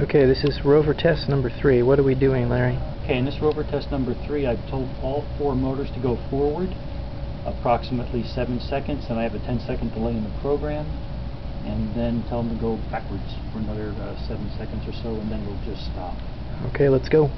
Okay, this is rover test number three. What are we doing, Larry? Okay, in this rover test number three, I've told all four motors to go forward approximately seven seconds, and I have a 10 second delay in the program, and then tell them to go backwards for another uh, seven seconds or so, and then we'll just stop. Okay, let's go.